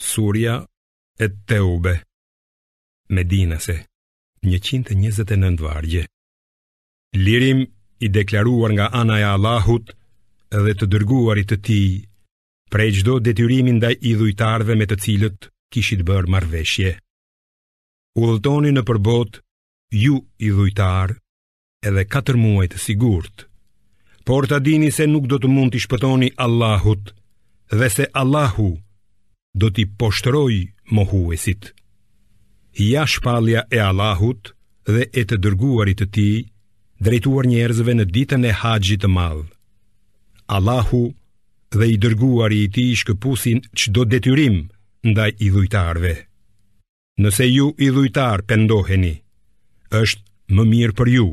Surja e Teube Medinase 129 vargje Lirim i deklaruar nga ana e Allahut dhe të dërguarit të tij prej çdo detyrimi ndaj idhujtarëve me të cilët kishit bërë marrëveshje. Udhëtoni nëpër botë ju idhujtarë edhe katër muaj të sigurtë. Por ta dini se nuk do të mund t'i shpëtoni Allahut dhe se Allahu do t'i poshtërojë mohuesit. Ja shpallja e Allahut dhe e të dërguarit të tij, drejtuar njerëzve në ditën e haxhit të madh. Allahu dhe i dërguari i tij shkëpusin çdo detyrim ndaj idhujtarëve. Nëse ju idhujtarë pendoheni, është më mirë për ju.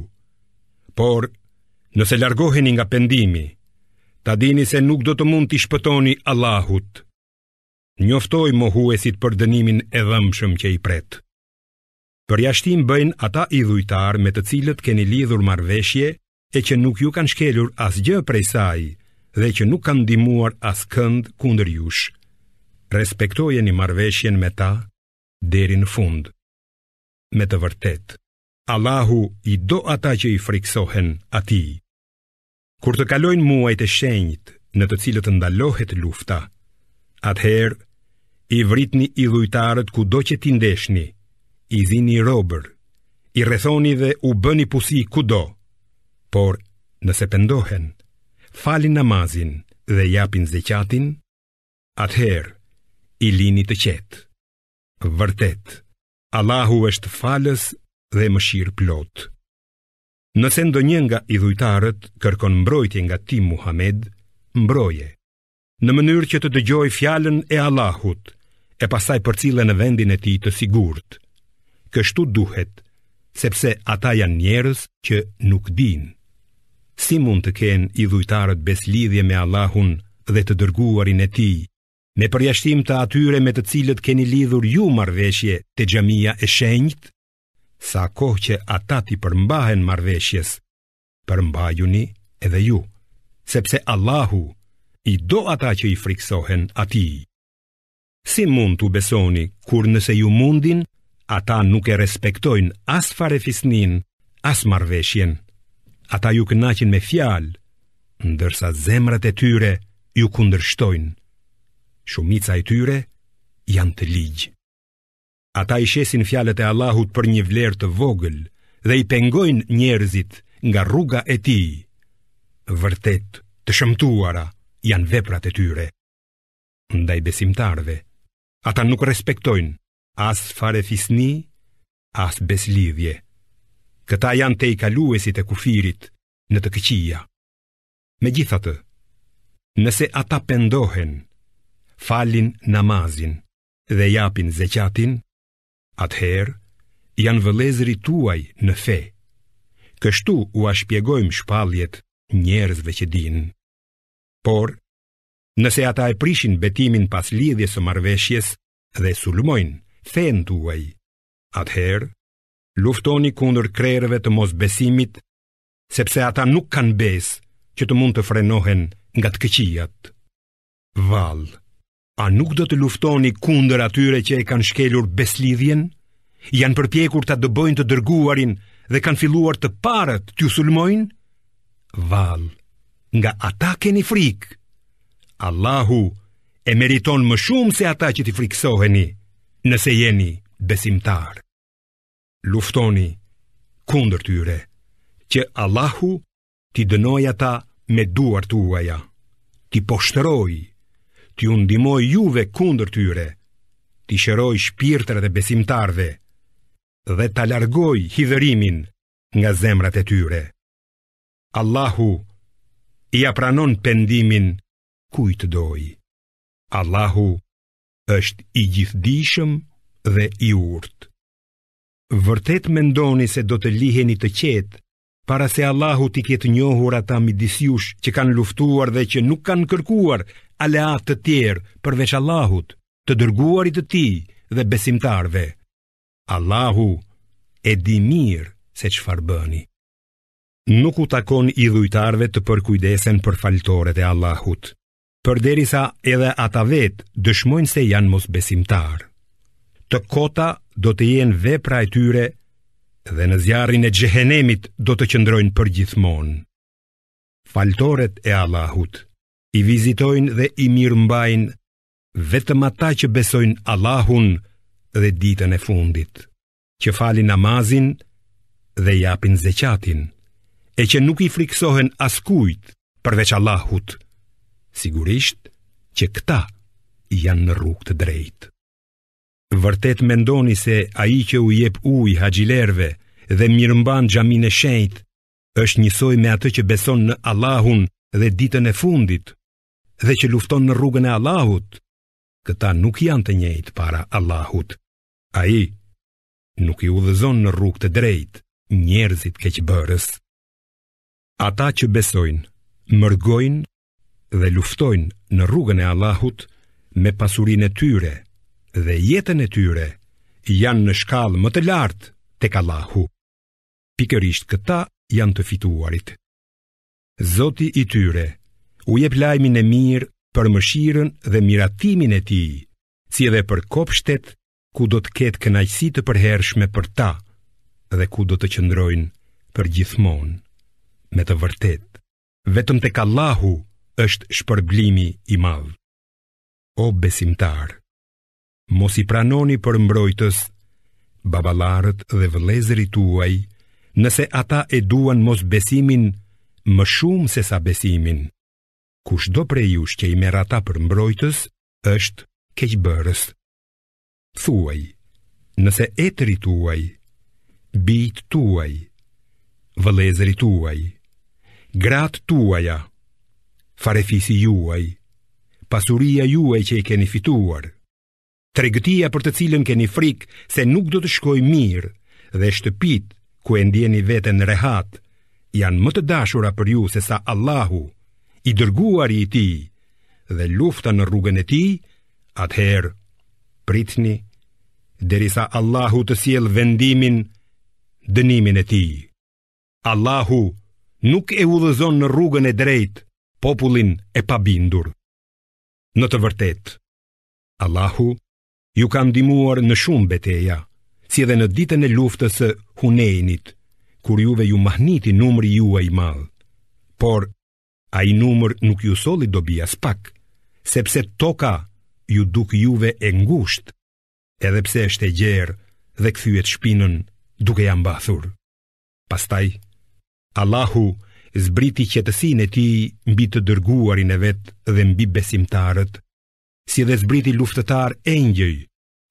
Por, nëse largoheni nga pendimi, ta dini se nuk do të mund t'i shpëtoni Allahut. Njoftoji mohuesit për dënimin e dhembshëm që i pret. Përjashtim bëjnë ata idhujtarë me të cilët keni lidhur marrëveshje e që nuk ju kanë shkelur asgjë prej saj dhe që nuk kanë ndihmuar askënd kundër jush. Respektojeni marrëveshjen me ta deri në fund. Me të vërtetë, Allahu i do ata që i frikësohen atij. Kur të kalojnë muajt e shenjtë në të cilët ndalohet lufta, atëherë i vritni idhujtarët kudo që t'i ndeshni, i zini robër, i rrethoni dhe u bëni pusi kudo, por nëse pendohen, falin namazin dhe japin zekatin, atëherë i lini të qetë. Vërtet, Allahu është falës dhe mëshirëplotë. Nëse ndonjë nga idhujtarët kërkon mbrojtje nga ti Muhamed, mbroje, në mënyrë që të dëgjojë fjalën e Allahut e pastaj përcille në vendin e tij të sigurt. Kështu duhet, sepse ata janë njerëz që nuk dinë. Si mund të kenë idhujtarët besëlidhje me Allahun dhe të dërguarin e tij, me përjashtim të atyre me të cilët keni lidhur ju marrëveshje te xhamia e shenjtë, sa kohë që ata t'i përmbahen marrëveshjes, përmbajuni edhe ju, sepse Allahu i do ata që i frikësohen atij. Si mund t'u besoni kur nëse ju mundin, ata nuk e respektojnë as farefisninë, as marrëveshjen. Ata ju kënaqin me fjalë, ndërsa zemrat e tyre ju kundërshtojnë. Shumica e tyre janë të ligj. Ata i shesin fjalët e Allahut për një vlerë të vogël dhe i pengojnë njerëzit nga rruga e tij. Vërtet, të shëmtuara janë veprat e tyre. Ndaj besimtarëve, ata nuk respektojnë as farefisni, as besëlidhje. Këta janë tejkaluesit e kufirit në të këqija. Megjithatë, nëse ata pendohen, falin namazin, dhe japin zeqatin, atëherë janë vëllezërit tuaj në fe. Kështu ua shpjegojmë shpalljet njerëzve që dinë. Por, nëse ata e prishin betimin pas lidhjes së marrëveshjes dhe sulmojnë fenë tuaj, atëherë luftoni kundër krerëve të mosbesimit, sepse ata nuk kanë besë që të mund të frenohen nga të këqijat. Vallë, A nuk do të luftoni kundër atyre që e kanë shkelur besëlidhjen, janë përpjekur ta dëbojnë të dërguarin dhe kanë filluar të parët t'ju sulmojnë? Vallë, nga ata keni frikë? Allahu e meriton më shumë se ata që t'i frikësoheni nëse jeni besimtarë. Luftoni kundër tyre që Allahu t'i dënojë ata me duart tuaja, t'i poshtërojë, t'ju ndihmojë juve kundër tyre, t'i shërojë shpirtrat e besimtarëve, dhe ta largojë hidhërimin nga zemrat e tyre. Allahu ia pranon pendimin kujt të dojë. Allahu është i gjithëdijshëm dhe i urtë. Vërtet mendoni se do të liheni të qetë para se Allahu t'i ketë njohur ata midis jush që kanë luftuar dhe që nuk kanë kërkuar aleatë të tjerë përveç Allahut, të dërguarit të tij dhe besimtarëve. Allahu e di mirë se çfarë bëni. Nuk u takon idhujtarëve të përkujdesen për faltoret e Allahut. përderisa edhe ata vetë dëshmojnë se janë mosbesimtarë. Të kota do të jenë veprat e tyre dhe në zjarrin e xhehenemit do të qëndrojnë përgjithmonë. Faltoret e Allahut i vizitojnë dhe i mirëmbajnë vetëm ata që besojnë Allahun dhe ditën e fundit. që falin namazin dhe japin zeqatin, e që nuk i frikësohen askujt përveç Allahut, sigurisht që këta janë në rrugë të drejtë. Vërtet mendoni se ai që u jep ujë haxhilerëve dhe mirëmban xhaminë e shenjtë, është njësoj me atë që beson në Allahun dhe ditën e fundit, dhe që lufton në rrugën e Allahut, këta nuk janë të njëjtë para Allahut, Ai nuk i udhëzon në rrugë të drejtë njerëzit keqbërës. Ata që besojnë, mërgojnë dhe luftojnë në rrugën e Allahut me pasurinë e tyre dhe jetën e tyre janë në shkallë më të lartë tek Allahu. Pikërisht këta janë të fituarit. Zoti i tyre u jep lajmin e mirë për mëshirën dhe miratimin e tij si edhe për kopshtet ku do të ketë kënaqësi të përhershme për ta dhe ku do të qëndrojnë përgjithmonë. Me të vërtetë, vetëm tek Allahu është shpërblimi i madh. O besimtarë, mos i pranoni për mbrojtës baballarët dhe vëllezërit tuaj nëse ata e duan mosbesimin më shumë sesa besimin. kushdo prej jush që i merr ata për mbrojtës është keqbërës. Thuaj, nëse etërit tuaj, bijtë tuaj, vëllezërit tuaj, gratë tuaja, farefisi juaj, pasuria juaj që e keni fituar, Tregtia për të cilën keni frikë se nuk do të shkojë mirë dhe shtëpitë ku e ndieni veten rehat janë më të dashura për ju sesa Allahu, i dërguari i tij dhe lufta në rrugën e tij, atëherë pritni derisa Allahu të sjellë vendimin dënimin e tij. Allahu nuk e udhëzon në rrugën e drejtë popullin e pabindur. Në të vërtetë, Allahu ju ka ndihmuar në shumë beteja, si edhe në ditën e luftës së Hunejnit, kur juve ju mahniti numri juaj i madh. Por ai numër nuk ju solli dobi aspak, sepse toka ju u duk juve e ngushtë, edhe pse është e gjerë dhe kthyet shpinën duke ia mbathur. Pastaj Allahu zbriti qetësinë e tij mbi të dërguarin e vet dhe mbi besimtarët si dhe zbriti luftëtarë engjëj,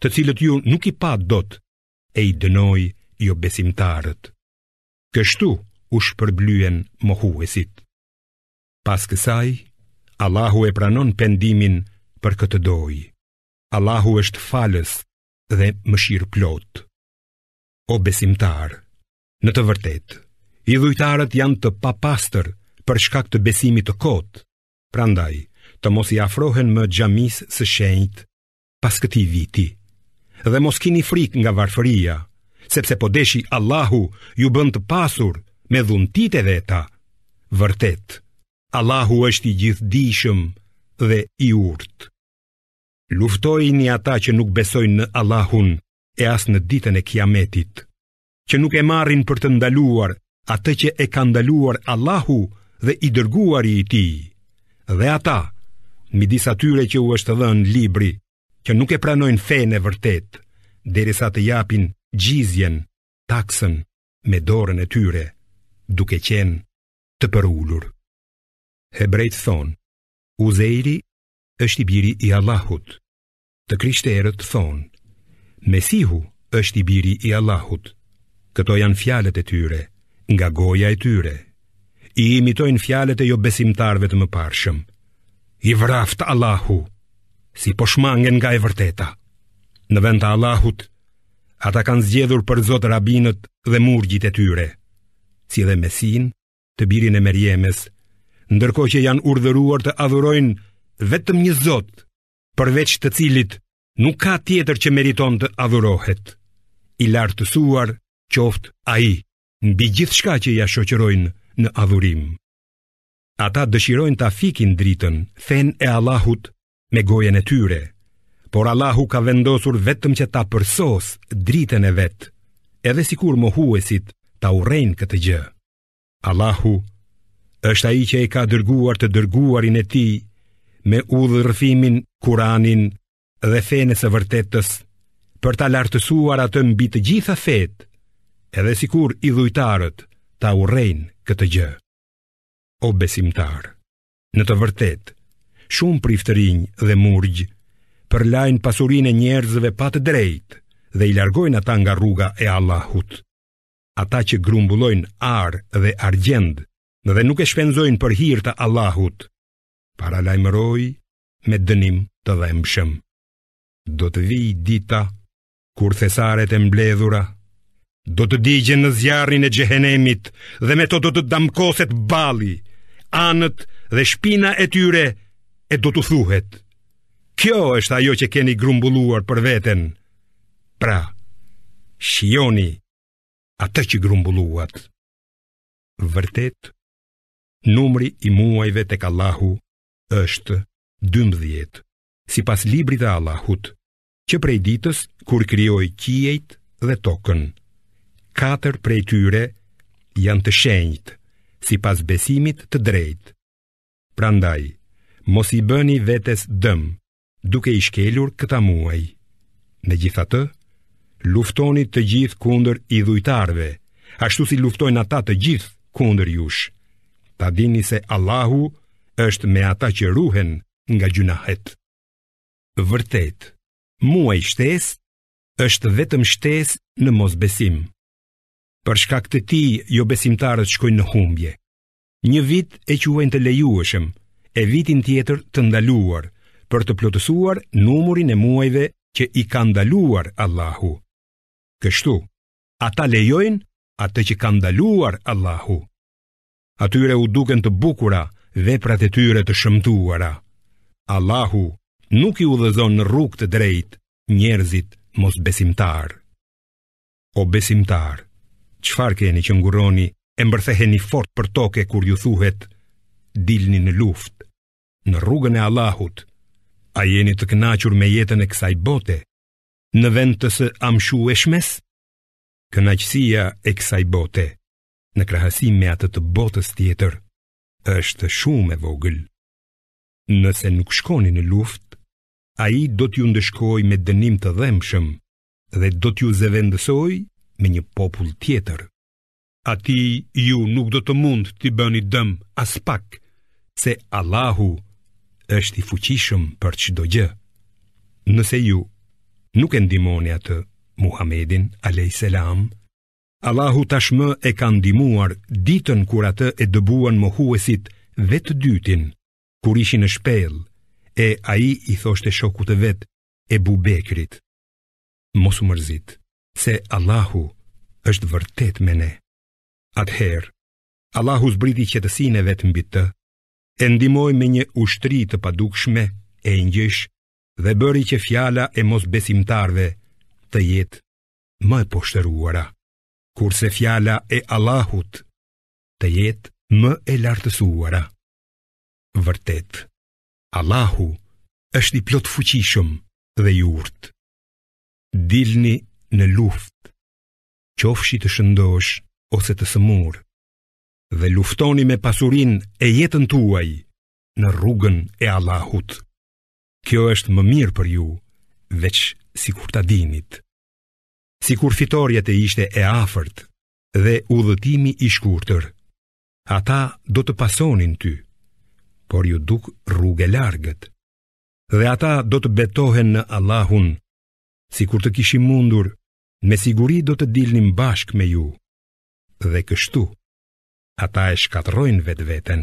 të cilët ju nuk i patë dot, e i dënoi jobesimtarët. Kështu u shpërblyen mohuesit. Pas kësaj, Allahu e pranon pendimin për kë të dojë. Allahu është falës dhe mëshirëplotë. O besimtarë, në të vërtetë, idhujtarët janë të papastër për shkak të besimit të kotë, prandaj të mos i afrohen më xhamisë së shenjtë pas këtij viti. Dhe mos kini frikë nga varfëria, sepse po deshi Allahu ju bën të pasur me dhuntitë e veta. Vërtet, Allahu është i gjithëdijshëm dhe i urtë. Luftojni ata që nuk besojnë në Allahun e as në ditën e kiametit. që nuk e marrin për të ndaluar atë që e ka ndaluar Allahu dhe i dërguari i tij, dhe ata, midis atyre që u është dhënë libri, që nuk e pranojnë fenë e vërtetë, derisa të japin xhizjen, taksën, me dorën e tyre, duke qenë të përulur. Hebrenjtë thonë, Uzejri është i biri i Allahut. të krishterët thonë, Mesihu është i biri i Allahut. Këto janë fjalët e tyre, nga goja e tyre. I imitojnë fjalët e jobesimtarëve të mëparshëm. I vraftë Allahu, si po shmangen nga e vërteta. Në vend të Allahut, ata kanë zgjedhur për zot rabinët dhe murgjit e tyre, si dhe Mesinë të birin e Merjemes, ndërkohë që janë urdhëruar të adhurojnë vetëm një zot, përveç të cilit nuk ka tjetër që meriton të adhurohet. I lartësuar qoftë ai mbi gjithçka që ia shoqërojnë në adhurim. Ata dëshirojnë ta fikin dritën, fenë e Allahut me gojën e tyre, por Allahu ka vendosur vetëm që ta përsosë dritën e vet, edhe sikur mohuesit ta urrejnë këtë gjë. Allahu është ai që e ka dërguar të dërguarin e tij me udhërrëfimin, Kur'anin dhe fenë e së vërtetës për ta lartësuar atë mbi të gjitha fetë, edhe sikur idhujtarët ta urrejnë këtë gjë. O besimtarë, në të vërtetë, shumë priftërinj dhe murgj përlajnë pasurinë e njerëzve pa të drejtë dhe i largojnë ata nga rruga e Allahut. ata që grumbullojnë ar dhe argjend dhe nuk e shpenzojnë për hir të Allahut, paralajmëroji me dënim të dhembshëm. Do të vijë dita kur thesaret e mbledhura do të digjen në zjarrin e xhehenemit dhe me to do të damkoset balli, anët dhe shpina e tyre e do t'u thuhet. Kjo është ajo që keni grumbulluar për veten. Pra, shijoni atë që grumbulluat. Vërtet, numri i muajve tek Allahu është 12, sipas librit të Allahut, që prej ditës kur krijoi qiejt dhe tokën. Katër prej tyre janë të shenjtë, sipas besimit të drejtë. Prandaj, mos i bëni vetes dëm, duke i shkelur këta muaj. Megjithatë, luftoni të gjithë kundër idhujtarëve, ashtu si luftojnë ata të gjithë kundër jush. Ta dini se Allahu është me ata që ruhen nga gjynahet. Vërtet, muaji shtesë është vetëm shtesë në mosbesim. Për shkak të tij, jobesimtarët shkojnë në humbje. Një vit e quajnë të lejueshëm e vitin tjetër të ndaluar për të plotësuar numrin e muajve që i ka ndaluar Allahu. Kështu, ata lejojnë atë që ka ndaluar Allahu. Atyre u duken të bukura veprat e tyre të shëmtuara. Allahu nuk i udhëzon në rrugë të drejtë njerëzit mosbesimtarë. O besimtarë, çfarë keni që ngurroni e mbërtheheni fort për toke kur ju thuhet dilni në luftë në rrugën e Allahut? A jeni të kënaqur me jetën e kësaj bote në vend të së amshueshmes? Kënaqësia e kësaj bote në krahasim me atë të botës tjetër është shumë e vogël. Nëse nuk shkoni në luftë, ai do t'ju ndëshkojë me dënim të dhembshëm dhe do t'ju zëvendësojë me një popull tjetër. Atij ju nuk do të mund t'i bëni dëm aspak, se Allahu është i fuqishëm për çdo gjë. Nëse ju nuk e ndihmoni atë Muhammedin, a.s. Allahu tashmë e ka ndihmuar ditën kur atë e dëbuan mohuesit vetë të dytin, kur ishin në shpellë, e ai i thoshte shokut të vet, Ebu Bekrit. Mos u mërzit, se Allahu është vërtet me ne. Atëherë, Allahu zbriti qetësinë e vet mbi të, e ndihmoi me një ushtri të padukshme engjëjsh dhe bëri që fjala e mosbesimtarëve të jetë më e poshtëruara, kurse fjala e Allahut të jetë më e lartësuara. Vërtet. Allahu është i plotfuqishëm dhe i urtë. Dilni në luftë, qofshi të shëndoshë ose të sëmur, dhe luftoni me pasurinë e jetën tuaj në rrugën e Allahut. Kjo është më mirë për ju, veç sikur ta dinit. Sikur fitorja të ishte e afërt dhe udhëtimi i shkurtër, Ata do të pasonin ty, por iu duk rrugë e largët. Dhe ata do të betohen në Allahun, sikur të kishim mundur, me siguri do të dilnim bashkë me ju. Dhe kështu, ata e shkatërrojnë vetveten.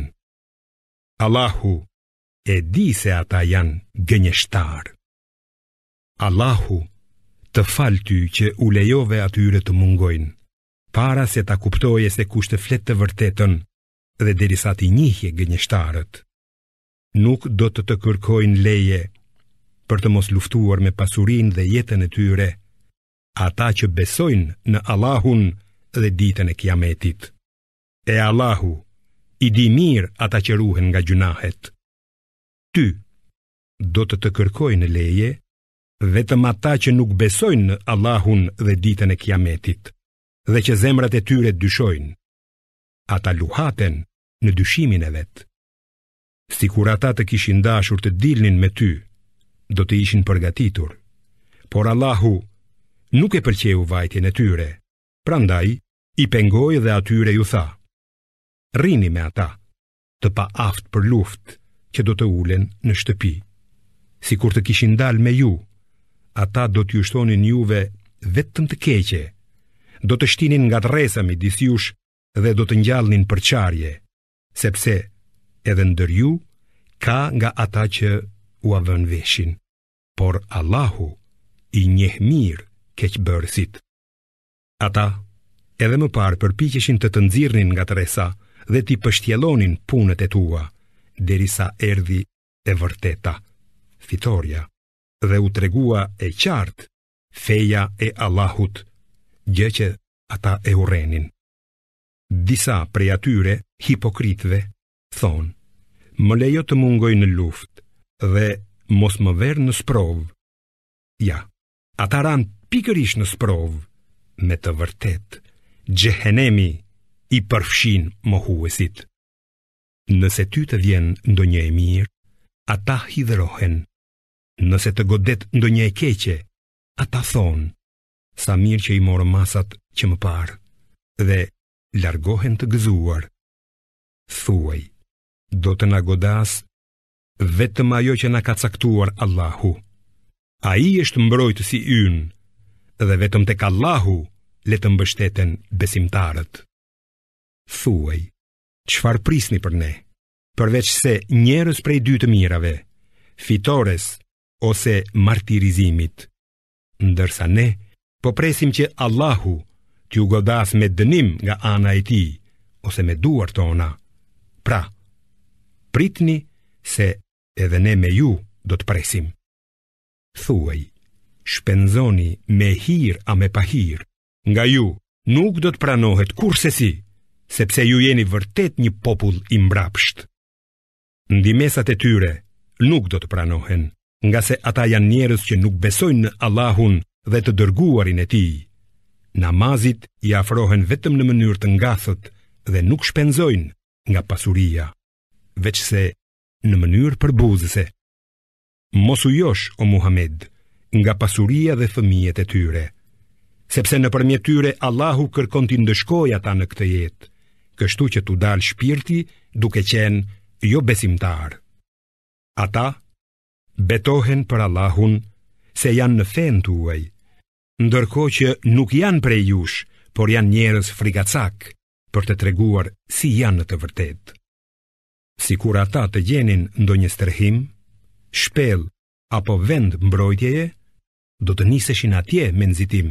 Allahu e di se ata janë gënjeshtarë. Allahu të faltë ty që u lejove atyre të mungojnë. para se ta kuptoje se kush thoshte të vërtetën dhe derisa t'i njihje gënjeshtarët. Nuk do të të kërkojnë leje për të mos luftuar me pasurinë dhe jetën e tyre, ata që besojnë në Allahun dhe ditën e kiametit. E Allahu, i di mirë ata që ruhen nga gjynahet. Ty, do të të kërkojnë leje vetëm ata që nuk besojnë në Allahun dhe ditën e kiametit, dhe që zemrat e tyre dyshojnë, ata luhaten në dyshimin e vet. Sikur ata të kishin dashur të dilnin me ty, do të ishin përgatitur, por Allahu nuk e pëlqeu vajtjen e tyre, prandaj i pengoi dhe atyre iu tha, rrini me ata. të paaftë për luftë që do të ulen në shtëpi. Sikur të kishin dalë me ju, ata do t'ju shtonin juve vetëm të keqe, do të shtinin ngatërresa midis jush dhe do të ngjallnin përçarje, sepse edhe ndër ju ka nga ata që ua vënë veshin, por Allahu i njeh mirë keqbërësit. Ata edhe më parë përpiqeshin të të nxirrnin ngatërresa dhe t'i pështjellonin punët e tua, derisa erdhi e vërteta, fitorja dhe u tregua e qartë feja e Allahut, gjë që ata e urrenin. Disa prej atyre hipokritëve thonë: Më lejo të mungoj në luftë dhe mos më vër në sprovë. Ja, Ata ranë pikërisht në sprovë me të vërtetë, xhehenemi i përfshin mohuesit. Nëse ty të vjen ndonjë e mirë, ata hidhërohen. Nëse të godet ndonjë e keqe, ata thonë, sa mirë që i morëm masat që më parë, dhe largohen të gëzuar. Thuaj, do të na godasë Vetëm ajo që na ka caktuar Allahu. Ai është mbrojtësi ynë dhe vetëm tek Allahu le të mbështeten besimtarët. Thuaj, çfarë prisni për ne, përveçse njërës prej dy të mirave, fitores ose martirizimit. ndërsa ne po presim që Allahu t'ju godasë me dënim nga ana e tij ose me duart tona. Pra, pritni se edhe ne me ju do të presim. Thuaj, shpenzoni me hir a me pahir, nga ju nuk do të pranohet kurrsesi, sepse ju jeni vërtet një popull i mbrapshtë. Ndihmesat e tyre nuk do të pranohen, ngase ata janë njerëz që nuk besojnë në Allahun dhe të dërguarin e tij. Namazit i afrohen vetëm në mënyrë të ngathët dhe nuk shpenzojnë nga pasuria, veçse në mënyrë përbuzëse. Mos u josh, o Muhamed, nga pasuria dhe fëmijët e tyre, sepse nëpërmjet tyre Allahu kërkon t'i ndëshkojë ata në këtë jetë, kështu që t'u dalë shpirti duke qenë jobesimtarë. Ata betohen për Allahun se janë në fenë tuaj, ndërkohë që nuk janë prej jush, por janë njerëz frikacakë për të treguar si janë në të vërtetë. sikur ata të gjenin ndonjë strehim, shpellë apo vend mbrojtjeje, do të niseshin atje me nxitim.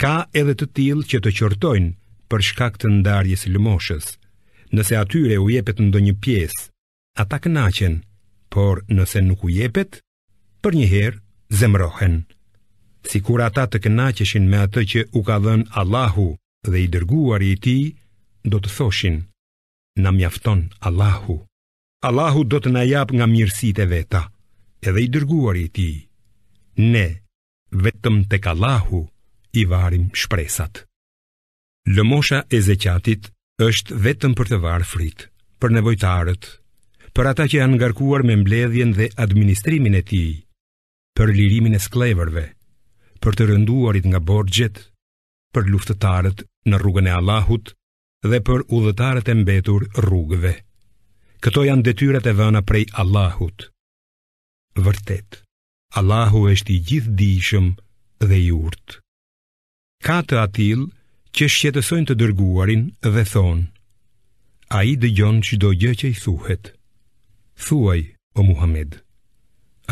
Ka edhe të tillë që të qortojnë për shkak të ndarjes së lëmoshës. Nëse atyre u jepet ndonjë pjesë, ata kënaqen, por nëse nuk u jepet, përnjëherë zemërohen. Sikur ata të kënaqeshin me atë që u ka dhënë Allahu dhe i dërguari i tij, do të thoshin: na mjafton Allahu. Allahu do të na japë nga mirësitë e veta, edhe i dërguari i tij. Ne vetëm tek Allahu i varim shpresat. Lëmosha e zeqatit është vetëm për të varfrit, për nevojtarët, për ata që janë ngarkuar me mbledhjen dhe administrimin e tij, për lirimin e skllevërve, për të rënduarit nga borxhet, për luftëtarët në rrugën e Allahut, dhe për udhëtarët e mbetur rrugëve. Këto janë detyrat e vëna prej Allahut. Vërtet, Allahu është i gjithëdijshëm dhe i urtë. Ka të atillë që shqetësojnë të dërguarin dhe thonë, ai dëgjon çdo gjë që i thuhet. Thuaj, o Muhamed,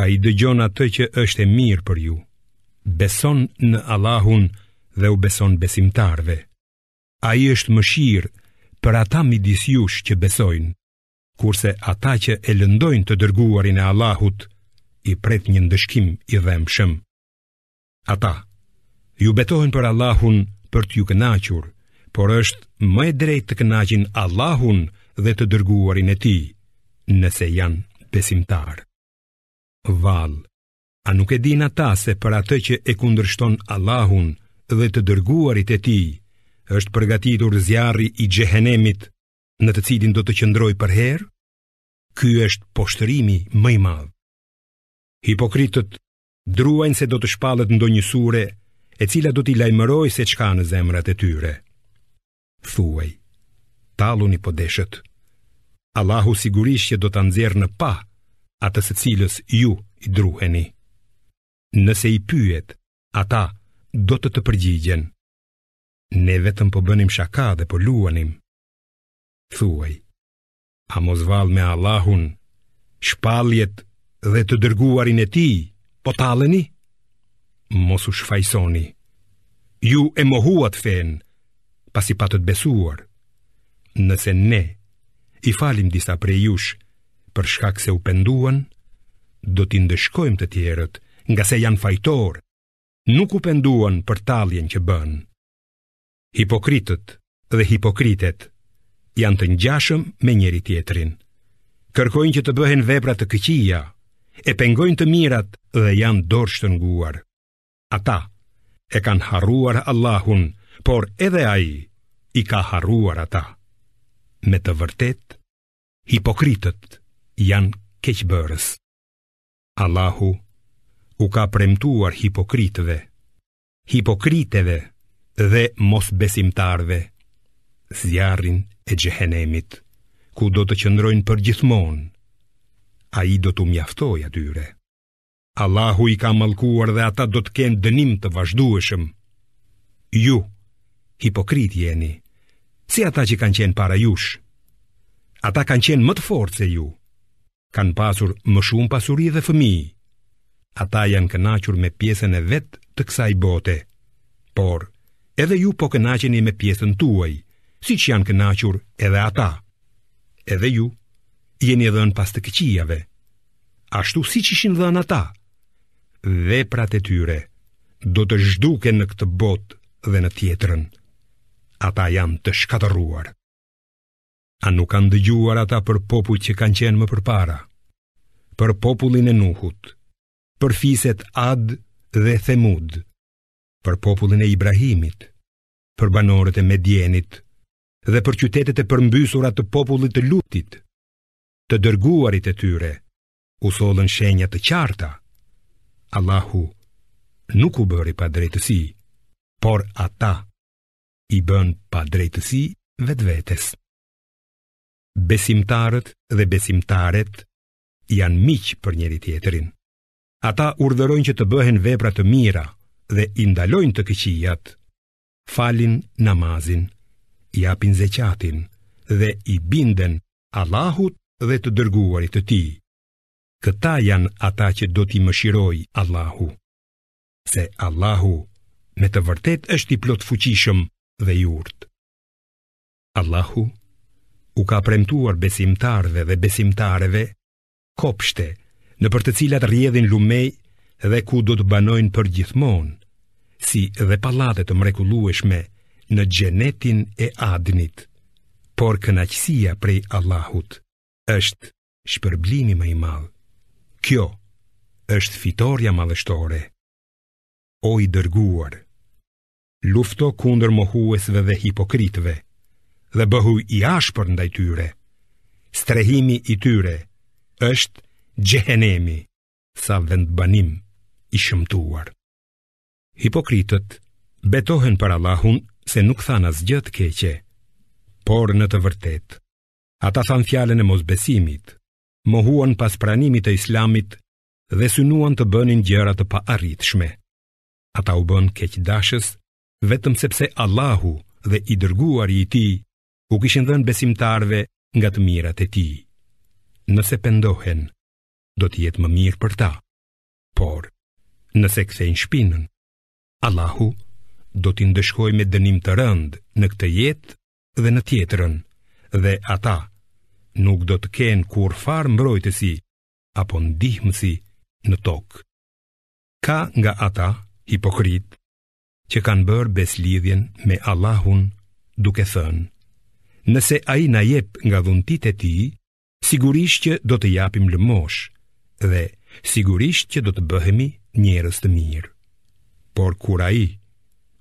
ai dëgjon atë që është e mirë për ju, beson në Allahun dhe u beson besimtarëve. Ai është mëshirë për ata midis jush që besojnë, kurse ata që e lëndojnë të dërguarin e Allahut, i pret një ndëshkim i dhembshëm. Ata, ju betohen për Allahun për t'ju kënaqur, por është më e drejtë të kënaqin Allahun dhe të dërguarin e tij, nëse janë besimtarë. Vallë, A nuk e dinë ata se për atë që e kundërshton Allahun dhe të dërguarit e tij, është përgatitur zjarri i xhehenemit në të cilin do të qëndrojë përherë? Ky është poshtërimi më i madh. Hipokritët druajnë se do të shpallet ndonjë sure e cila do t'i lajmërojë se ç'ka në zemrat e tyre. thuaj, talluni po deshët. Allahu sigurisht që do ta nxjerrë në pah atë së cilës ju i druheni. Nëse i pyet, ata do të të përgjigjen. Ne vetëm po bënim shaka dhe po luanim. Thuaj, A mos vallë me Allahun, shpalljet dhe të dërguarin e tij, po talleni? Mos u shfajësoni, ju e mohuat fenë, pasi patët besuar. Nëse ne, i falim disa prej jush, për shkak se u penduan, do t'i ndëshkojmë të tjerët, ngase janë fajtorë, nuk u penduan për talljen që bënë. Hipokritët dhe hipokritet janë të ngjashëm me njëri-tjetrin. Kërkojnë që të bëhen vepra të këqija, e pengojnë të mirat dhe janë dorështrënguar. Ata e kanë harruar Allahun, por edhe ai i ka harruar ata. Me të vërtetë, hipokritët janë keqbërës. Allahu u ka premtuar hipokritëve, hipokriteve dhe mosbesimtarëve zjarrin e xhehenemit, ku do të qëndrojnë përgjithmonë. Ai do t'u mjaftojë atyre. Allahu i ka mallkuar dhe ata do të kenë dënim të vazhdueshëm. Ju, hipokritë jeni, si ata që kanë qenë para jush. Ata kanë qenë më të fortë se ju. kanë pasur më shumë pasuri dhe fëmijë. Ata janë kënaqur me pjesën e vet të kësaj bote. Por, edhe ju po kënaqeni me pjesën tuaj, siç janë kënaqur edhe ata. Edhe ju jeni dhënë pas të këqijave, ashtu siç ishin dhënë ata. Veprat e tyre do të zhduken në këtë botë dhe në tjetrën. Ata janë të shkatërruar. A nuk kanë dëgjuar ata për popujt që kanë qenë më përpara? Për popullin e Nuhut, për fiset Ad dhe Themud, për popullin e Ibrahimit, për banorët e Medienit dhe për qytetet e përmbysura të popullit të Lutit, të dërguarit e tyre, u sollën shenja të qarta. Allahu nuk u bëri padrejtësi, por ata i bënë padrejtësi vetvetes. Besimtarët dhe besimtaret janë miq për njëri-tjetrin. Ata urdhërojnë që të bëhen vepra të mira dhe i ndalojnë të këqijat, falin namazin, japin zeqatin dhe i binden Allahut dhe të dërguarit të tij. Këta janë ata që do t'i mëshirojë Allahu. se Allahu me të vërtetë është i plotfuqishëm dhe i urtë. Allahu u ka premtuar besimtarëve dhe besimtareve kopshte nëpër të cilat rrjedhin lumenj dhe ku do të banojnë përgjithmonë, si dhe pallate të mrekullueshme në xhenetin e Adnit, por kënaqësia prej Allahut është shpërblimi më i madh. Kjo është fitorja madhështore. O i dërguar, lufto kundër mohuesve dhe hipokritëve dhe bëhu i ashpër ndaj tyre. Strehimi i tyre është xhehenemi sa vendbanim i shëmtuar. Hipokritët betohen për Allahun se nuk thanë asgjë të keqe, por në të vërtetë Ata thanë fjalën e mosbesimit, mohuan pas pranimit të Islamit dhe synuan të bënin gjëra të paarritshme. Ata u bënë keqdashës vetëm sepse Allahu dhe i dërguari i Tij u kishin dhënë besimtarëve nga të mirat e Tij. Nëse pendohen, do të jetë më mirë për ta. Por, nëse kthejnë shpinën, Allahu do t'i ndëshkojë me dënim të rëndë në këtë jetë dhe në tjetrën dhe ata nuk do të kenë kurrfarë mbrojtësi apo ndihmësi në tokë. Ka nga ata hipokritë që kanë bërë besëlidhjen me Allahun duke thënë, nëse ai na jep nga dhuntitë e tij, Sigurisht që do të japim lëmoshë dhe sigurisht që do të bëhemi njerëz të mirë. Por kur ai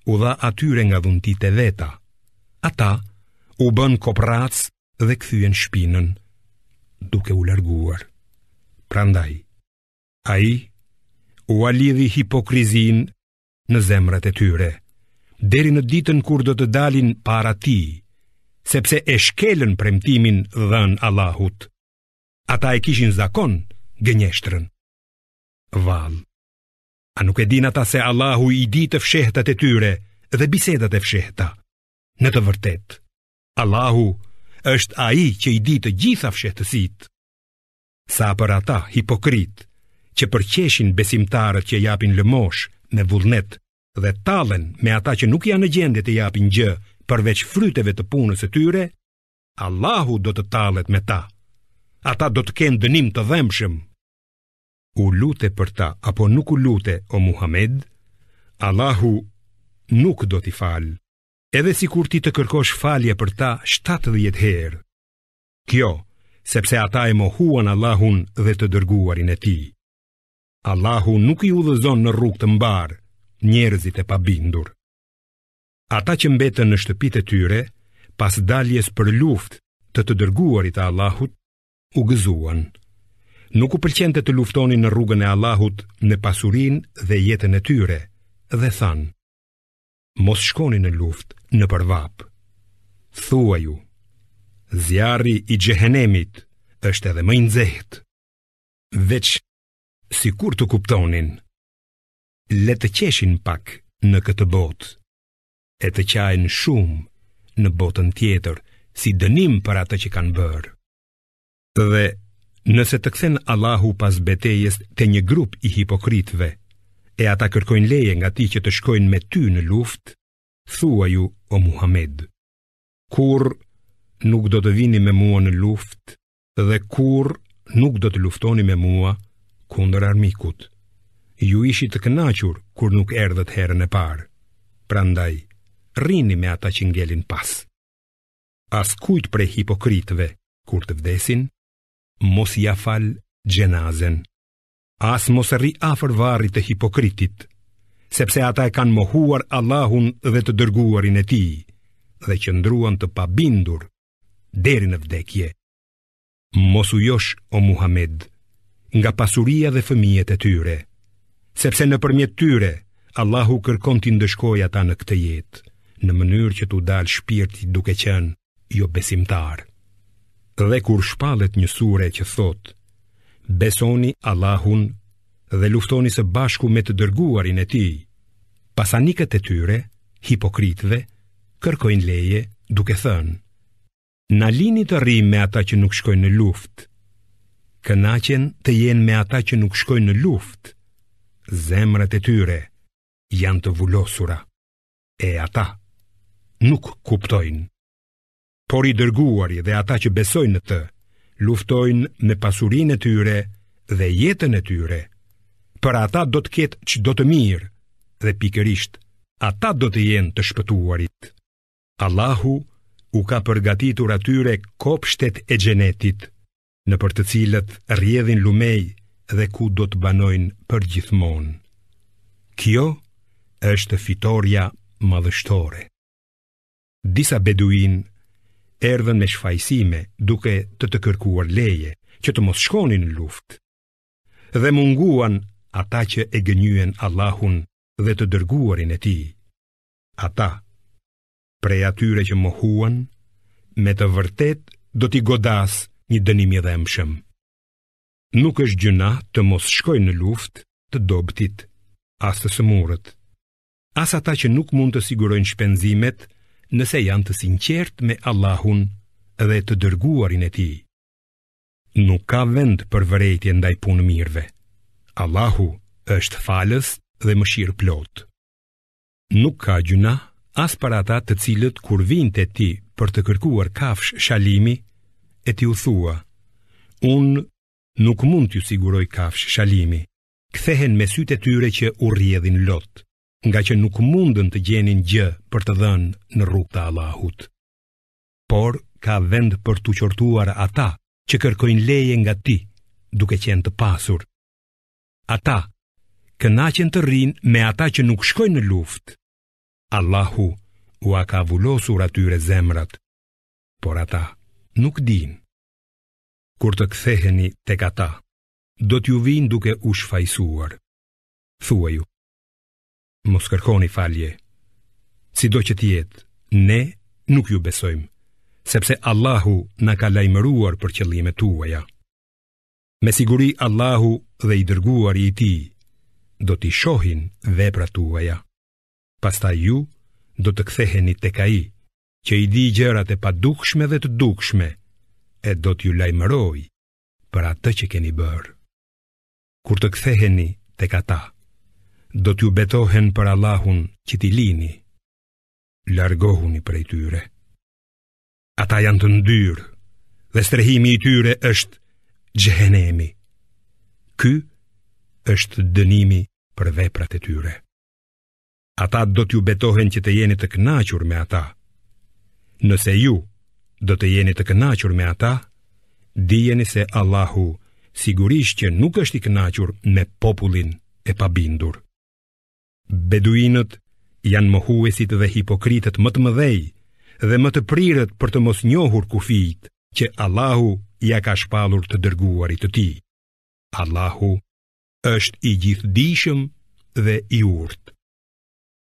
u dha atyre nga dhuntitë e veta, ata u bënë koprracë dhe kthyen shpinën duke u larguar. Prandaj, ai ua lidhi hipokrizinë në zemrat e tyre, deri në ditën kur do të dalin para tij, sepse e shkelën premtimin dhënë Allahut. Ata e kishin zakon gënjeshtrën. Vallë, a nuk e dinë ata se Allahu i di të fshehtat e tyre dhe bisedat e fshehta? Në të vërtetë, Allahu është ai që i di të gjitha fshehtësitë. Sa për ata hipokritë që përqeshin besimtarët që japin lëmoshë me vullnet dhe tallen me ata që nuk janë në gjendje të japin gjë përveç fryteve të punës së tyre, Allahu do të tallet me ta. Ata do të kenë dënim të dhembshëm. U lute për ta apo nuk u lute o Muhammed, Allahu nuk do t'i falë. Edhe sikur ti të kërkosh falje për ta 70 herë, Kjo, sepse ata e mohuan Allahun dhe të dërguarin e tij. Allahu nuk i udhëzon në rrugë të mbarë njerëzit e pabindur. Ata që mbetën në shtëpitë e tyre pas daljes për luftë të të dërguarit të Allahut, u gëzuan. Nuk u pëlqente të luftonin në rrugën e Allahut me pasurinë dhe jetën e tyre dhe thanë: mos shkoni në luftë nëpër vapë. Thuaju, zjarri i xhehenemit është edhe më i nxehtë. Veç, sikur të kuptonin, le të qeshin pak në këtë botë, e të qajnë shumë në botën tjetër, si dënim për atë që kanë bërë. Dhe nëse të kthen Allahu pas betejës te një grup i hipokritëve, e ata kërkojnë leje nga ti që të shkojnë me ty në luftë, thuaju o Muhammed. Kurrë nuk do të vini me mua në luftë dhe kurrë nuk do të luftoni me mua kundër armikut. Ju ishit të kënaqur kur nuk erdhët herën e parë. Prandaj, rrini me ata që ngelin pas. askujt prej hipokritëve kur të vdesin, mos ia fal xhenazen. As mos rri afër varrit të hipokritit, sepse ata e kanë mohuar Allahun dhe të dërguarin e tij dhe qëndruan të pabindur deri në vdekje. Mos u josh o Muhammed nga pasuria dhe fëmijët e tyre, sepse nëpërmjet tyre Allahu kërkon t'i ndëshkojë ata në këtë jetë, në mënyrë që t'u dalë shpirti duke qenë jobesimtarë. Dhe kur shpallet një sure që thotë, besoni Allahun dhe luftoni së bashku me të dërguarin e tij, pasanikët e tyre, hipokritëve, kërkojnë leje duke thënë, Na lini të rrimë me ata që nuk shkojnë në luftë Kënaqen të jenë me ata që nuk shkojnë në luftë Zemrat e tyre janë të vulosura E ata nuk kuptojnë Por i dërguari dhe ata që besojnë në të Luftojnë me pasurinë e tyre dhe jetën e tyre Për ata do të ketë çdo të mirë Dhe pikërisht ata do të jenë të shpëtuarit Allahu u ka përgatitur atyre kopshtet e xhenetit, nëpër të cilët rrjedhin lumej dhe ku do të banojnë përgjithmonë. Kjo është fitorja madhështore. Disa beduinë erdhën me shfajësime duke të të kërkuar leje që të mos shkonin në luftë dhe munguan ata që e gënjyen Allahun dhe të dërguarin e tij. Ata, prej atyre që mohuan, me të vërtetë do t'i godas një dënim i dhembshëm. Nuk është gjynah të mos shkojnë në luftë të dobëtit, as të sëmurët, as ata që nuk mund të sigurojnë shpenzimet nëse janë të sinqertë me Allahun dhe të dërguarin e tij. Nuk ka vend për vërejtje ndaj punëmirëve. Allahu është falës dhe mëshirëplotë. Nuk ka gjynah as për ata të cilët kur vijnë te ti për të kërkuar kafshë shalimi, e ti u thua, unë nuk mund t'ju siguroj kafshë shalimi, kthehen me sytë e tyre që u rrjedhin lot, ngaqë nuk mundën të gjenin gjë për të dhënë në rrugë të Allahut. Por ka vend për t'u qortuar ata që kërkojnë leje nga ti, duke qenë të pasur. Ata kënaqen të rrinë me ata që nuk shkojnë në luftë. Allahu ua ka vulosur atyre zemrat, por ata nuk dinë. Kur të ktheheni tek ata, do t'ju vijnë duke u shfajësuar. Thuaju, mos kërkoni falje, sido që të jetë, ne nuk ju besojmë, sepse Allahu na ka lajmëruar për qëllimet tuaja. Me siguri Allahu dhe i dërguari i tij do t'i shohin veprat tuaja. Pastaj ju do të ktheheni tek ai, që i di gjërat e padukshme dhe të dukshme, e do t'ju lajmërojë për atë që keni bërë. Kur të ktheheni tek ata, do t'ju betohen për Allahun që t'i lini, largohuni prej tyre. Ata janë të ndyrë dhe strehimi i tyre është xhehenemi. Ky është dënimi për veprat e tyre. Ata do t'ju betohen që të jeni të kënaqur me ata. Nëse ju do të jeni të kënaqur me ata, dijeni se Allahu sigurisht që nuk është i kënaqur me popullin e pabindur. Beduinët janë mohuesit dhe hipokritët më të mëdhenj dhe më të prirët për të mos njohur kufijtë që Allahu ia ka shpallur të dërguarit të tij. Allahu është i gjithëdijshëm dhe i urtë.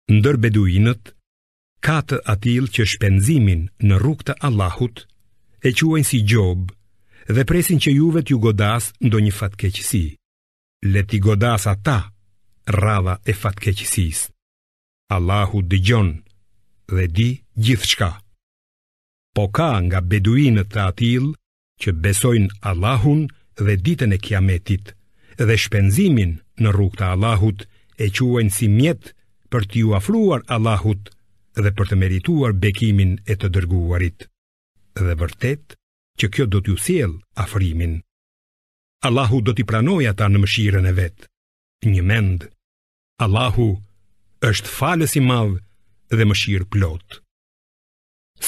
Ndër beduinët, ka të atillë që shpenzimin në rrugë të Allahut e quajnë si gjobë dhe presin që juve t'ju godasë ndonjë fatkeqësi. le t'i godasë ata radha e fatkeqësisë. Allahu dëgjon dhe di gjithçka. Po ka nga beduinët të atillë që besojnë Allahun dhe ditën e kiametit dhe shpenzimin në rrugë të Allahut e quajnë si mjet për t'iu afruar Allahut dhe për të merituar bekimin e të dërguarit. Dhe vërtet që kjo do t'u sjellë afrimin. Allahu do t'i pranojë ata në mëshirën e vet. Njëmend. Allahu është falës i madh dhe mëshirëplotë.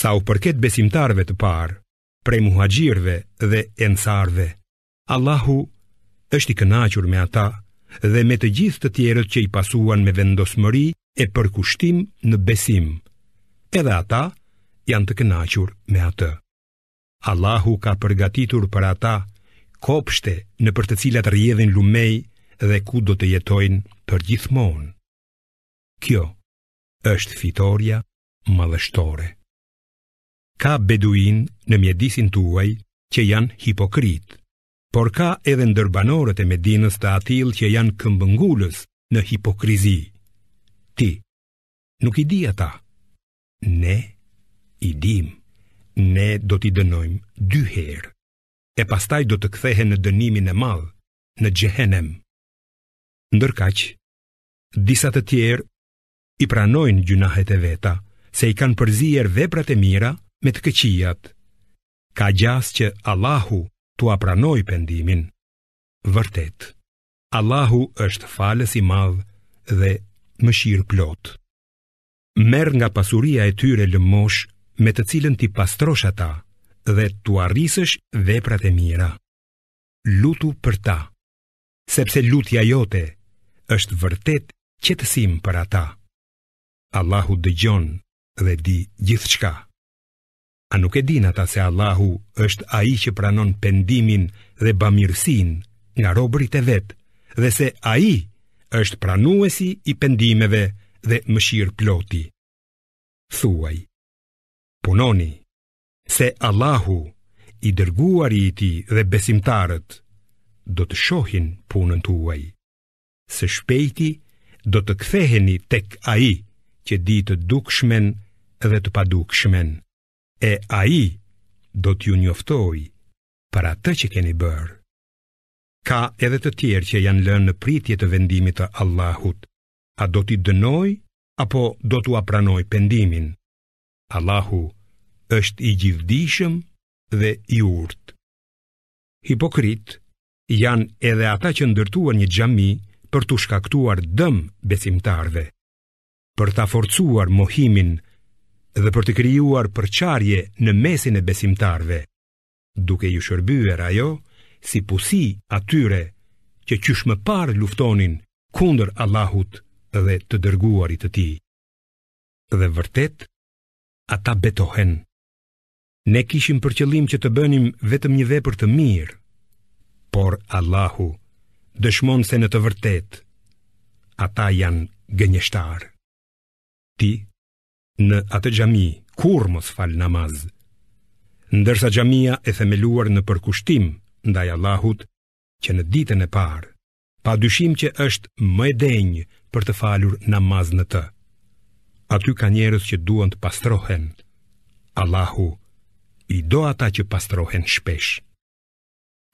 Sa u përket besimtarëve të parë, prej muhaxhirëve dhe ensarëve, Allahu është i kënaqur me ata dhe me të gjithë të tjerët që i pasuan me vendosmëri e përkushtim në besim. Edhe ata janë të kënaqur me atë. Allahu ka përgatitur për ata kopshte nëpër të cilat rrjedhin lumenj dhe ku do të jetojnë përgjithmonë. Kjo është fitorja madhështore. Ka beduinë në mjedisin tuaj që janë hipokritë, por ka edhe ndër banorët e Medinës të atillë që janë këmbëngulës në hipokrizi. Ti, nuk i di ata. Ne i dimë, ne do t'i dënojmë dy herë, e pastaj do të kthehen në dënimin e madh, në xhehenem. Ndërkaq, disa të tjerë i pranojnë gjynahet e veta, se i kanë përzier veprat e mira me të këqijat. Ka gjasë që Allahu t'ua pranojë pendimin. Vërtet, Allahu është falës i madh dhe mëshirëplotë. Merr nga pasuria e tyre lëmoshë me të cilën t'i pastrosh ata dhe t'ua rritësh veprat e mira. Lutu për ta, sepse lutja jote është vërtet qetësim për ata. Allahu dëgjon dhe di gjithçka. A nuk e dinë ata se Allahu është ai që pranon pendimin dhe bamirësinë nga robërit e vet dhe se ai është pranuesi i pendimeve dhe mëshirëploti. Thuaj, punoni, se Allahu, i dërguari i tij dhe besimtarët, do të shohin punën tuaj. së shpejti do të ktheheni tek ai që di të dukshmen dhe të padukshmen, e ai do t'ju njoftojë për atë që keni bërë. Ka edhe të tjerë që janë lënë në pritje të vendimit të Allahut, a do t'i dënojë apo do t'ua pranojë pendimin. Allahu është i gjithëdijshëm dhe i urtë. Hipokritë janë edhe ata që ndërtuan një xhami për t'u shkaktuar dëm besimtarëve, për ta forcuar mohimin dhe për të krijuar përçarje në mesin e besimtarëve, duke iu shërbyer ajo si pusi atyre që qysh më parë luftonin kundër Allahut dhe të dërguarit të tij. Dhe vërtet, ata betohen Ne kishim për qëllim që të bënim vetëm një vepër të mirë, por Allahu dëshmon se në të vërtetë, ata janë gënjeshtarë. Ti, në atë xhami, kurrë mos fal namaz, ndërsa xhamia e themeluar në përkushtim ndaj Allahut që në ditën e parë, pa dyshim që është më e denjë për të falur namaz në të. Aty ka njerëz që duan të pastrohen. Allahu i do ata që pastrohen shpesh.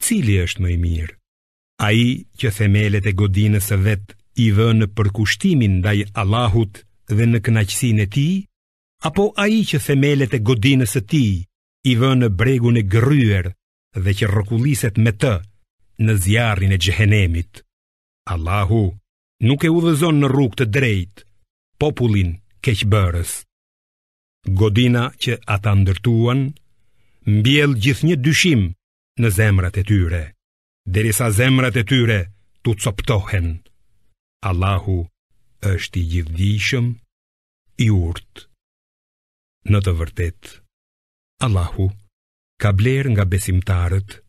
Cili është më i mirë? Ai që themelet e godinës së vet i vë në përkushtimin ndaj Allahut dhe në kënaqësinë e tij, apo ai që themelet e godinës së tij i vë në bregun e gërryer dhe që rrokulliset me të në zjarrin e xhehenemit. Allahu nuk e udhëzon në rrugë të drejtë popullin keqbërës. Godina që ata ndërtuan mbjell gjithnjë dyshim në zemrat e tyre, derisa zemrat e tyre t'u copëtohen. Allahu është i gjithëdijshëm, i urtë. Në të vërtetë, Allahu ka blerë nga besimtarët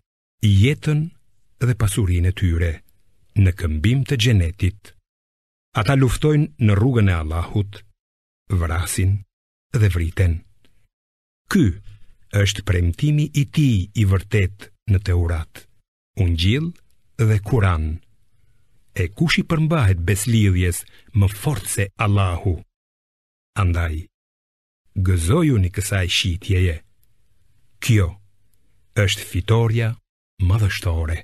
jetën dhe pasurinë e tyre në këmbim të xhenetit. Ata luftojnë në rrugën e Allahut, vrasin dhe vriten. Ky është premtimi i tij i vërtetë në Teurat, Ungjill dhe Kur'an. E kush i përmbahet besëlidhjes më fort se Allahu? Andaj, gëzojuni kësaj shitjeje. Kjo është fitorja madhështore.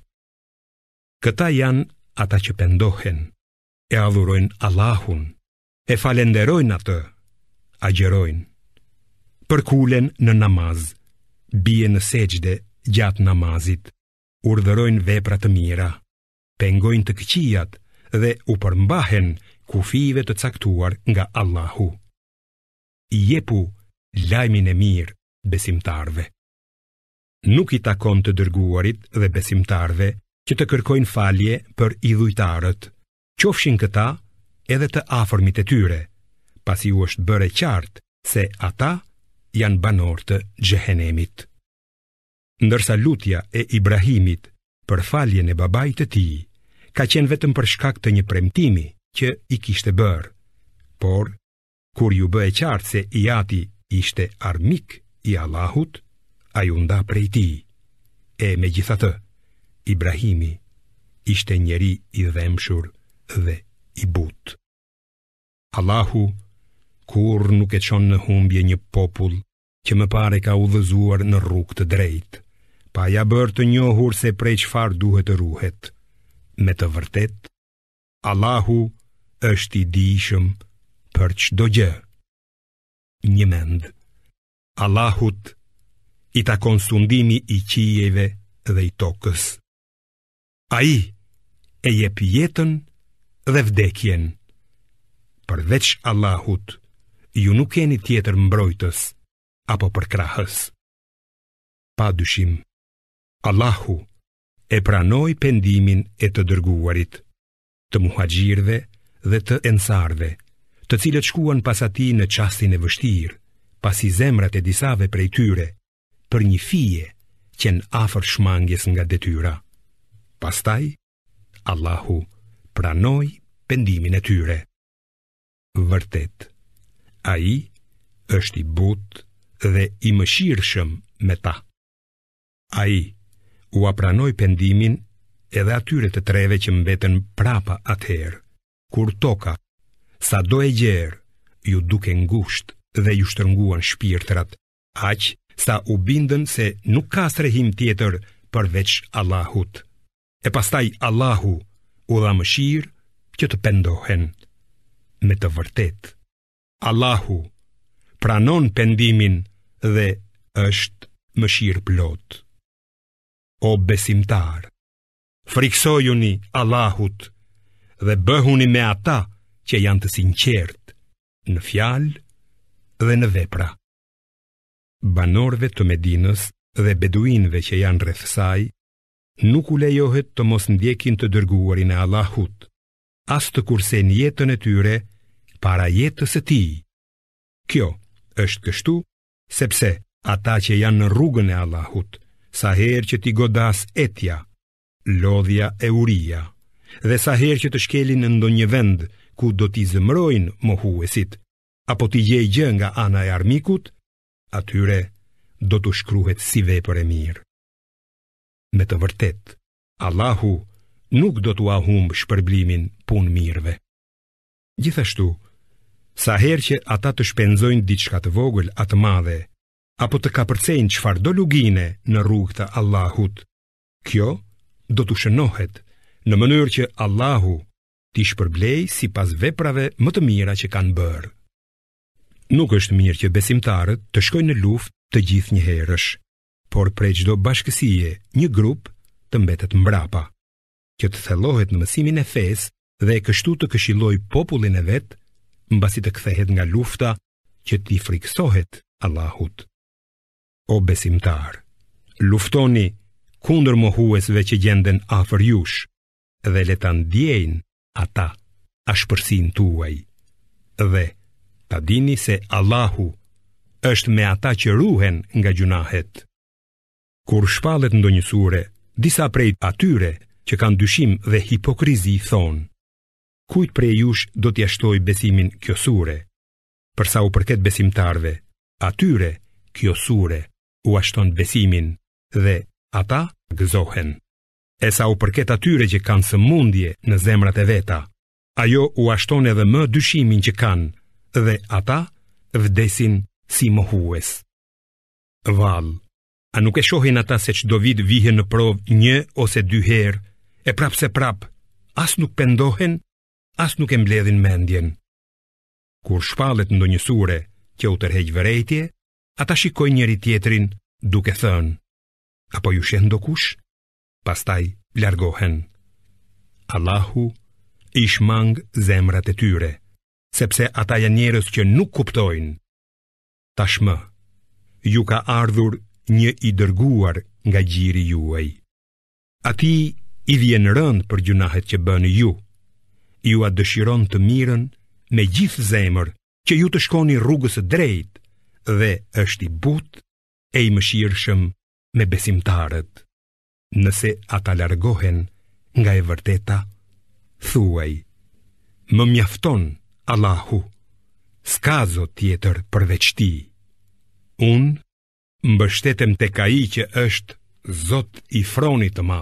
Këta janë ata që pendohen, e adhurojnë Allahun, e falënderojnë atë, agjërojnë, përkulen në namaz, bien në sexhde gjatë namazit, urdhërojnë vepra të mira, pengojnë të këqijat dhe u përmbahen kufijve të caktuar nga Allahu. Jepu lajmin e mirë besimtarëve. Nuk i takon të dërguarit dhe besimtarëve që të kërkojnë falje për idhujtarët, qofshin këta edhe të afërmit e tyre, pasi u është bërë e qartë se ata janë banorë të xhehenemit. Ndërsa lutja e Ibrahimit për faljen e babait të tij ka qenë vetëm për shkak të një premtimi që i kishte bërë, por Kur iu bë e qartë se i ati ishte armik i Allahut, ai u nda prej tij. E megjithatë, Ibrahimi ishte njeri i dhembshur dhe i butë. Allahu kurrë nuk e çon në humbje një popull që më parë e ka udhëzuar në rrugë të drejtë, pa ia bërë të njohur se prej çfarë duhet të ruhet, me të vërtetë, Allahu është i dijshëm për çdo gjë. Njëmend, Allahut i takon sundimi i qiejve dhe i tokës. Ai e jep jetën dhe vdekjen. Përveç Allahut, ju nuk keni tjetër mbrojtës apo përkrahës. Pa dyshim, Allahu e pranoi pendimin e të dërguarit, të muhaxhirëve dhe të ensarëve, të cilët shkuan pas atij në çastin e vështirë, pasi zemrat e disave prej tyre për një fije qenë afër shmangies nga detyra. Pastaj Allahu pranoi pendimin e tyre. Vërtet, ai është i butë dhe i mëshirshëm me ta. Ai ua pranoi pendimin edhe atyre të treve që mbetën prapa atëherë, kur toka, sado e gjerë, iu duk e ngushtë dhe iu shtrënguan shpirtrat, aq sa u bindën se nuk ka strehim tjetër përveç Allahut. E pastaj Allahu u dha mëshirë që të pendohen me të vërtetë. Allahu pranon pendimin dhe është mëshirëplotë. O besimtarë, frikësojuni Allahut dhe bëhuni me ata që janë të sinqertë në fjalë dhe në vepra. Banorëve të Medinës dhe beduinëve që janë rreth saj, nuk u lejohet të mos ndjekin të dërguarin e Allahut, as të kursejnë jetën e tyre para jetës së tij. Kjo është kështu sepse ata që janë në rrugën e Allahut, sa herë që t'i godasë etja, lodhja e uria, dhe sa herë që të shkelin në ndonjë vend ku do t'i zemërojnë mohuesit, apo t'i gjejë gjë nga ana e armikut, atyre do t'u shkruhet si vepër e mirë. Me të vërtetë, Allahu nuk do t'ua humbë shpërblimin punëmirëve. Gjithashtu, sa herë që ata të shpenzojnë diçka të vogël a të madhe, apo të kapërcejnë çfarëdo lugine në rrugë të Allahut, kjo do t'u shënohet në mënyrë që Allahu t'i shpërblejë sipas veprave më të mira që kanë bërë. Nuk është mirë që besimtarët të shkojnë në luftë të gjithë njëherësh, por prej çdo bashkësie një grup të mbetet mbrapa, që të thellohet në mësimin e fesë dhe kështu të këshillojë popullin e vet, mbasi të kthehet nga lufta që t'i frikësohet Allahut. O besimtarë, luftoni kundër mohuesve që gjenden afër jush, dhe le ta ndiejnë ata ashpërsinë tuaj. Dhe ta dini se Allahu është me ata që ruhen nga gjunahet. Kur shpallet ndonjë sure, disa prej atyre që kanë dyshim dhe hipokrizi thonë, kujt prej jush do t'ia shtojë besimin kjo sure, për sa u përket besimtarëve, atyre kjo sure ua shton besimin dhe ata gëzohen. E sa u përket atyre që kanë sëmundje në zemrat e veta, ajo ua shton edhe më dyshimin që kanë dhe ata vdesin si mohues. Vallë, a nuk e shohin ata se çdo vit vihen në provë një ose dy herë, e prapëseprapë, as nuk pendohen, as nuk e mbledhin mendjen. Kur shpallet ndonjë sure që u tërheq vërejtje, ata shikojnë njëri-tjetrin duke thënë, apo ju sheh ndokush, pastaj largohen. Allahu i shmang zemrat e tyre, sepse ata janë njerëz që nuk kuptojnë. Tashmë ju ka ardhur një i dërguar nga gjiri juaj. Atij i vjen rëndë për gjynahet që bëni ju. Jua dëshiron të mirën me gjithë zemër që ju të shkoni rrugës së drejtë dhe është i butë e i mëshirshëm me besimtarët. Nëse ata largohen nga e vërteta, thuaj, më mjafton Allahu, s'ka zot tjetër përveç tij. Unë mbështetem tek ai që është zot i fronit të madh.